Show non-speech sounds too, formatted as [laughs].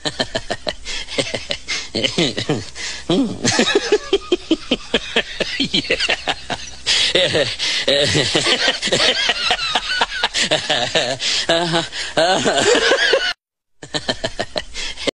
[laughs] yeah. [laughs] [laughs] uh-huh. Uh-huh.